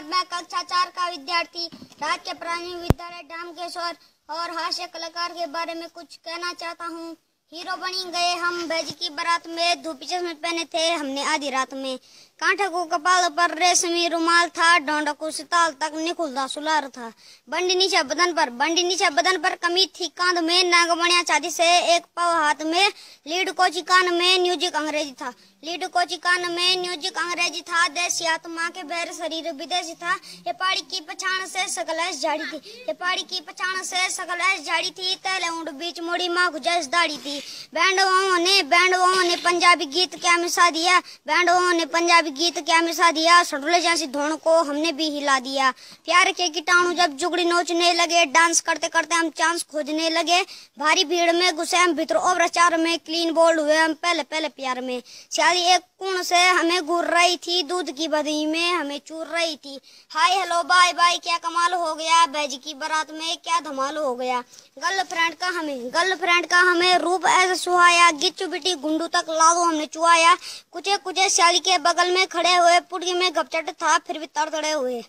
मैं कक्षा चार का विद्यार्थी राज्य प्राणी विद्यालय डामकेश्वर। और हास्य कलाकार के बारे में कुछ कहना चाहता हूँ। हीरो बनी गए हम, बैज की बारात में धूपी चश्मे पहने थे हमने आधी रात में। कांठे को कपाल पर रेशमी रुमाल था डोंडा को सिताल तक निकुलदा सुलार था। बंडी नीचे बदन पर, बंडी नीचे बदन पर कमी थी, कांध में नाग बनिया चादी से एक पाव हाथ में, लीड कोची कान में म्यूज़िक अंग्रेज़ी था। लीड कोची कान में म्यूज़िक अंग्रेज़ी था, देसी आत्मा के बैर शरीर विदेशी था। ये पहाड़ी की पछाण से सकल झाड़ी थी। ये पहाड़ी की पछाण से सकल झाड़ी थी, तैले ऊँट बीच मोड़ी माँ गुजैस दाड़ी थी। बैंडवाओं ने बैंड ने पंजाबी गीत क्या मिसा दिया? बैंड ने पंजाबी गीत क्या मिसा दिया? सडुले जैसी धोन को हमने भी हिला दिया। प्यार के कीटाणु जब जुगड़ी नोचने लगे, डांस करते करते हम चांस खोजने लगे। भारी भीड़ में घुसे हम भीतर और प्रचार में क्लीन बोल्ड हुए हम पहले पहले प्यार में। शादी एक कुण से हमें घूर रही थी, दूध की बदही में हमें चूर रही थी। हाय, हेलो, बाय बाय, क्या कमाल हो गया? बैज की बारात में क्या धमाल हो गया? गर्लफ्रेंड का हमें, गर्लफ्रेंड का हमें रूप ऐसे सुहाया, गिच्चू बिटी गुंडू तक लागो हमने चुआया कुछ कुछ शाली के बगल में खड़े हुए पुर्गी में गपचट था फिर भी तड़तड़े हुए।